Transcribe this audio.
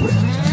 Yeah!